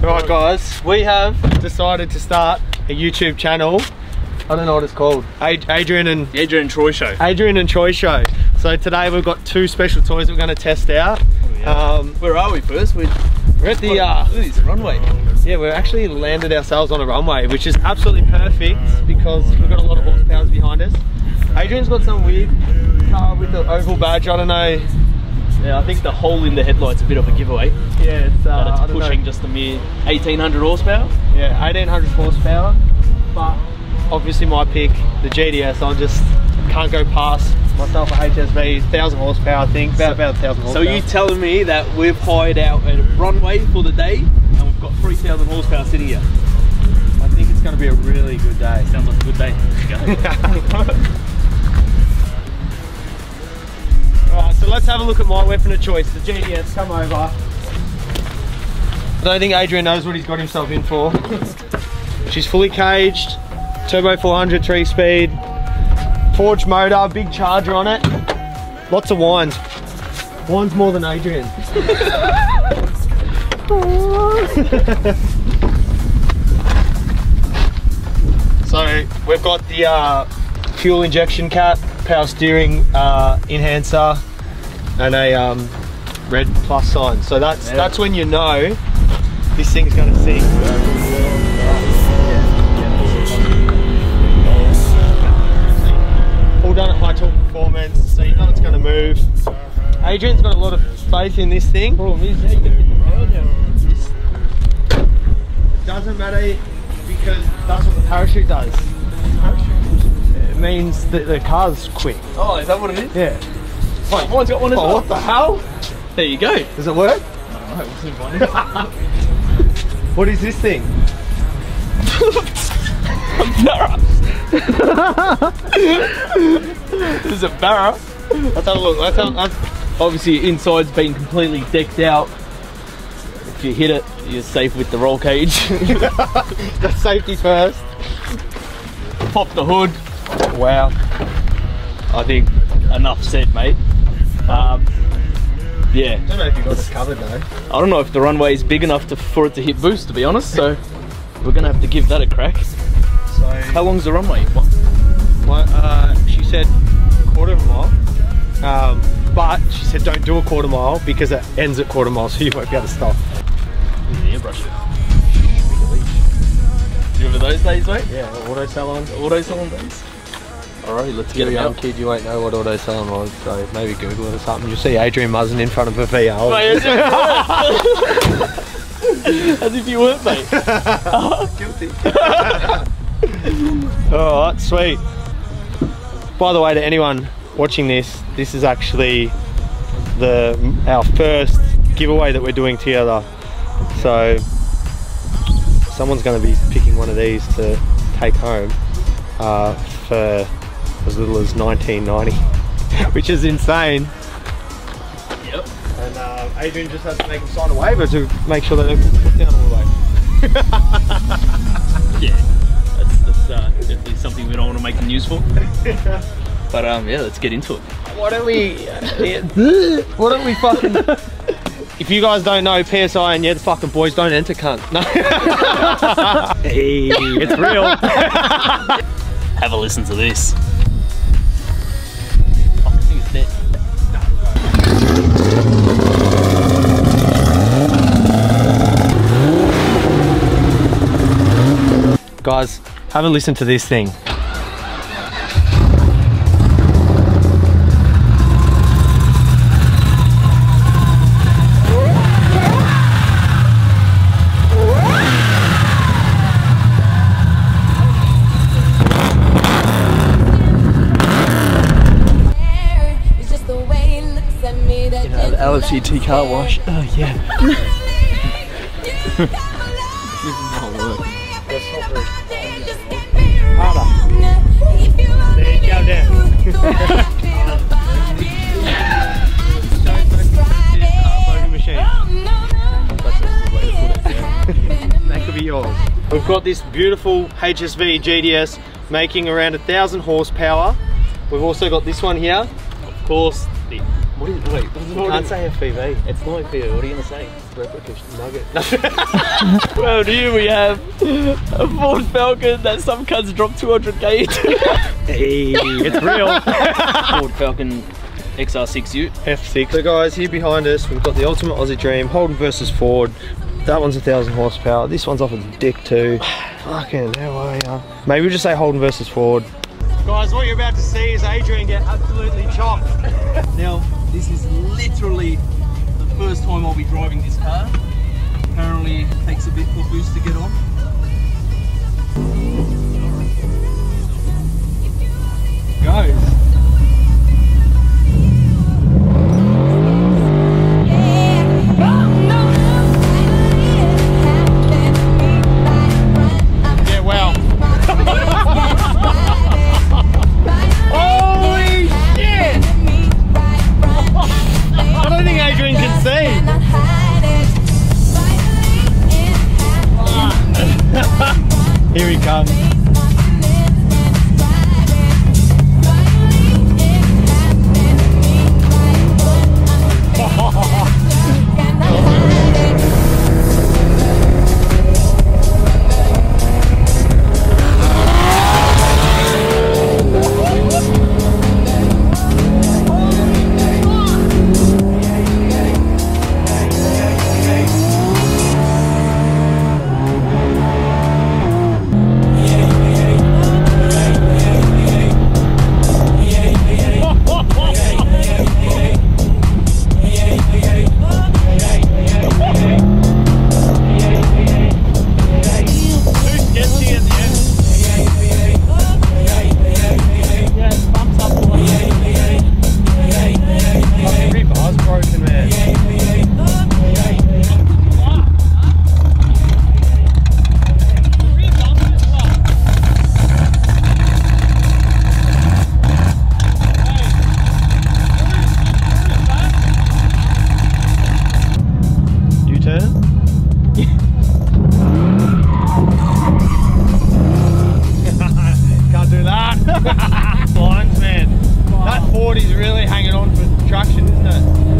Right guys, we have decided to start a YouTube channel. I don't know what it's called. Ad Adrian and Adrian and Troy Show. Adrian and Troy show. So today we've got two special toys we're going to test out. Um, Where are we first? We're, we're at the uh, look at this runway. yeah, we've actually landed ourselves on a runway, which is absolutely perfect because we've got a lot of horsepower behind us. Adrian's got some weird car with the oval badge. I don't know. Yeah, I think the hole in the headlight's is a bit of a giveaway. Yeah, it's, uh, But it's know. pushing just a mere 1800 horsepower. Yeah, 1800 horsepower, but obviously my pick, the GTS, I just can't go past myself a HSV, 1000 horsepower I think, about, about 1000 horsepower. So you telling me that we've hired out a runway for the day and we've got 3000 horsepower sitting here? I think it's going to be a really good day. Sounds like a good day. Let's have a look at my weapon of choice, the GTS, come over. I don't think Adrian knows what he's got himself in for. She's fully caged, turbo 400 three speed, forged motor, big charger on it, lots of whines. Whines more than Adrian. so we've got the uh, fuel injection cap, power steering uh, enhancer, and a um, red plus sign. So that's Yeah. that's when you know this thing's going to sing. All done at high torque performance, so you know it's going to move. Adrian's got a lot of faith in this thing. Problem is, how you gonna the power down? Doesn't matter because that's what the parachute does. It means that the car's quick. Oh, is that what it is? Yeah. Wait, mine's got one as Oh, well. what the hell? There you go. Does it work? Alright, we'll soon find. What is this thing? Barra. this is a Barra. Let's have a look. Let's have, let's, Obviously, inside's been completely decked out. If you hit it, you're safe with the roll cage. the safety first. Pop the hood. Wow. I think enough said, mate. Um, yeah, I don't know if you got it covered though. I don't know if the runway is big enough to, for it to hit boost, to be honest. So we're gonna have to give that a crack. So, How long's the runway? my, uh, she said quarter of a mile. Um, but she said don't do a quarter mile because it ends at quarter mile, so you won't be able to stop. Yeah, brush it. You remember those days, mate? Yeah, auto salon. Auto salon days. Alright, let's get a it young kid, you won't know what auto salon was, so maybe Google it or something. You'll see Adrian Muzzin in front of a VR. Mate, As if you weren't, mate. Guilty. Alright, sweet. By the way, to anyone watching this, this is actually the our first giveaway that we're doing together. So someone's going to be picking one of these to take home uh, for as little as 1990, which is insane. Yep. And uh, Adrian just has to make him sign a waiver to make sure that they're put down all the way. Yeah. That's, that's uh, definitely something we don't want to make them use for. But um, yeah, let's get into it. Why don't we? why don't we fucking? If you guys don't know PSI and yeah, the fucking boys don't enter, cunt. No. hey, it's real. Have a listen to this. Guys, have a listen to this thing. It's just the way he looks at me that You know, the LFCT car wash. Oh yeah. That yours. We've got this beautiful HSV GTS making around a thousand horsepower. We've also got this one here. Of course, the What is, wait, what Can't is, say FPV. it's not FPV. What are you gonna say? Replica nugget. Well, here we have a Ford Falcon that some cunts dropped 200k into. hey, it's real. Ford Falcon XR6 Ute. F6. So guys, here behind us, we've got the Ultimate Aussie Dream, Holden versus Ford. That one's a thousand horsepower. This one's off its dick too. Fucking hell are ya? Maybe we'll just say Holden versus Ford. Guys, what you're about to see is Adrian get absolutely chopped. Now, this is literally the first time I'll be driving this car. Apparently, it takes a bit for boost to get on. Goes. On for traction, isn't it?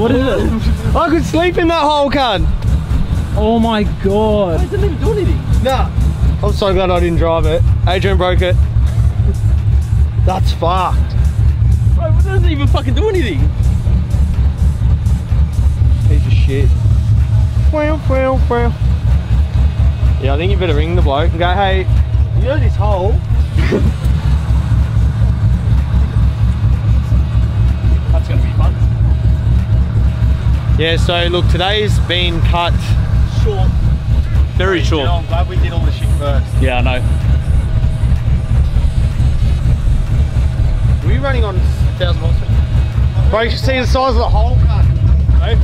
What is it? I could sleep in that hole, can. Oh my god. It didn't even do anything. Nah. I'm so glad I didn't drive it. Adrian broke it. That's fucked. Bro, it doesn't even fucking do anything. Piece of shit. Well, well, well. Yeah, I think you better ring the bloke and go, hey, you know this hole? Yeah, so look, today's been cut Short. Very short. I'm glad we did all the shit first. Yeah, I know. Were you running on 1,000 horsepower? Bro, you should see the size of the hole, cut. Hey,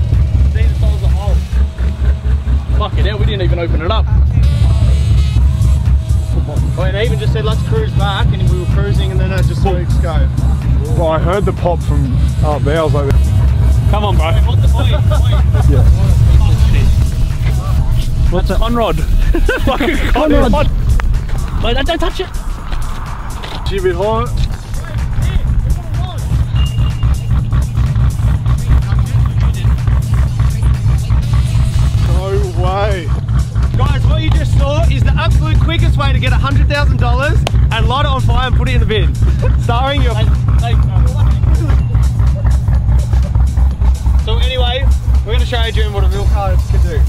See the size of the hole. fuck it out. We didn't even open it up. Oh, and they even just said, let's cruise back, and we were cruising, and then I just saw it just go. Well, I heard the pop from oh, up there. I was like, Come on, bro. What the fuck? What's that? Conrod. Fucking Conrod. Wait, don't, don't touch it. she a bit hot. No way. Guys, what you just saw is the absolute quickest way to get $100,000 and light it on fire and put it in the bin. Starring your... to show Adrian what a real car can do.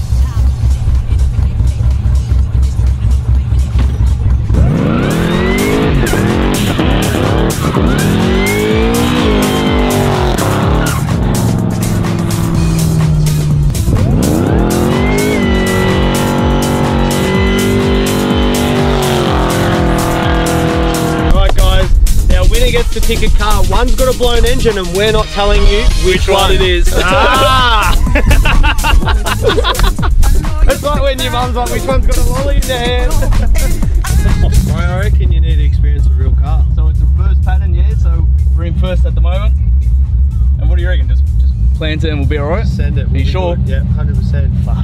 pick a car. One's got a blown engine, and we're not telling you which, which one? one it is. ah! it's like when your mum's like, which one's got a lolly in their hand? I reckon you need to experience a real car. So it's a reverse pattern, yeah. So we're in first at the moment. And what do you reckon? Just just plant it and we'll be alright. Send it. Are you sure? Yeah, hundred percent. Fuck.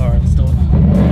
All right, let's do it.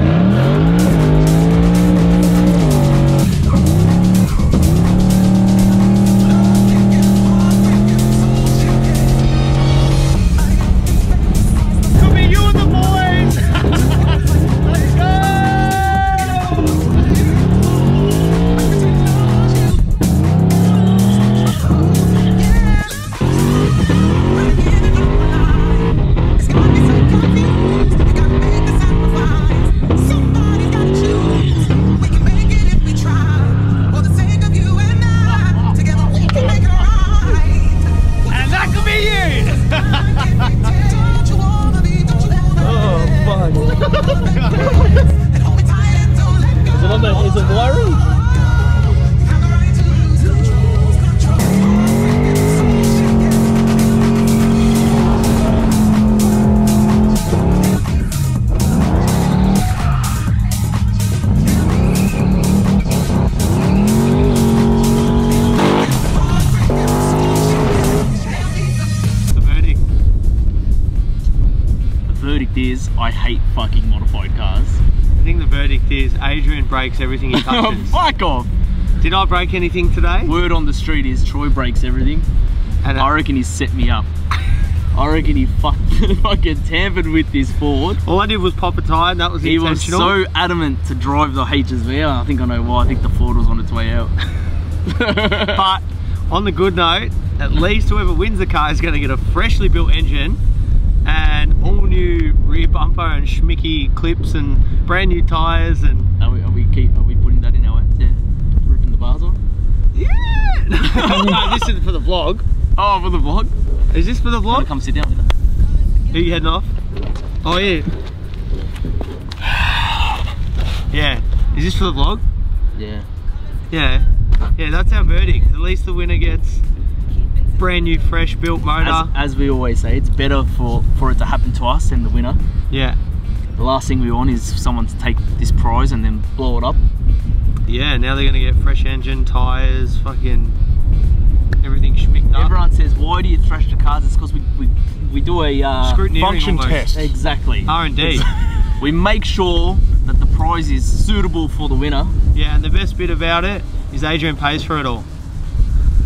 Fucking modified cars. I think the verdict is Adrian breaks everything he touches. Fuck off. Did I break anything today? Word on the street is Troy breaks everything. And uh, I reckon he set me up. I reckon he fuck, fucking tampered with this Ford. all I did was pop a tire, and that was He was so adamant to drive the HSV. I think I know why. I think the Ford was on its way out. But on the good note, at least whoever wins the car is going to get a freshly built engine new rear bumper and schmicky clips and brand new tires and Are we, are we keep? Are we putting that in our ads? Yeah, ripping the bars on. yeah. no, this is for the vlog. Oh, for the vlog. Is this for the vlog? come sit down with us? Are you heading off? Oh yeah. Yeah. Is this for the vlog? Yeah. Yeah. Yeah, that's our verdict. At least the winner gets brand new fresh built motor. As, as we always say, it's better for for it to happen to us than the winner. yeah. The last thing we want is someone to take this prize and then blow it up. Yeah, now they're gonna get fresh engine, tyres, fucking everything schmicked up. Everyone says, "Why do you thrash the cars?" It's because we, we we do a uh, Function almost. test. Exactly. R&D. we make sure that the prize is suitable for the winner. Yeah, and the best bit about it is Adrian pays for it all.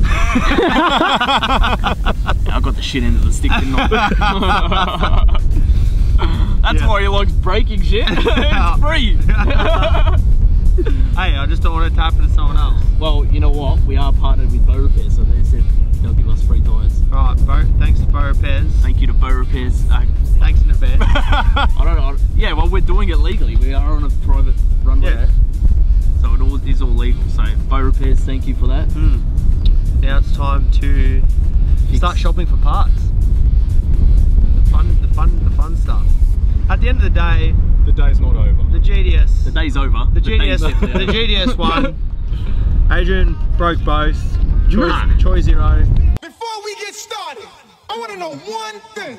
I got the shit end of the stick, didn't I? That's Yeah. why he likes breaking shit. it's free. Hey, I just don't want it to happen to someone else. well, you know what? We are partnered with Bow Repair, so they said they'll give us free tyres. Right, Bo, thanks to Bo Repairs. Thank you to Bow Repairs. Uh, Thanks in advance. I don't know. Yeah, well, we're doing it legally. We are on a private runway. Yeah. So it all is all legal. So Bow Repairs, thank you for that. Hmm. Now it's time to start shopping for parts. The fun, the fun, the fun stuff. At the end of the day, The day's not over. the GTS, The day's over. the day's GTS, definitely the. GTS won. Adrian broke both. Choice, Nah. choice zero. Before we get started, I want to know one thing.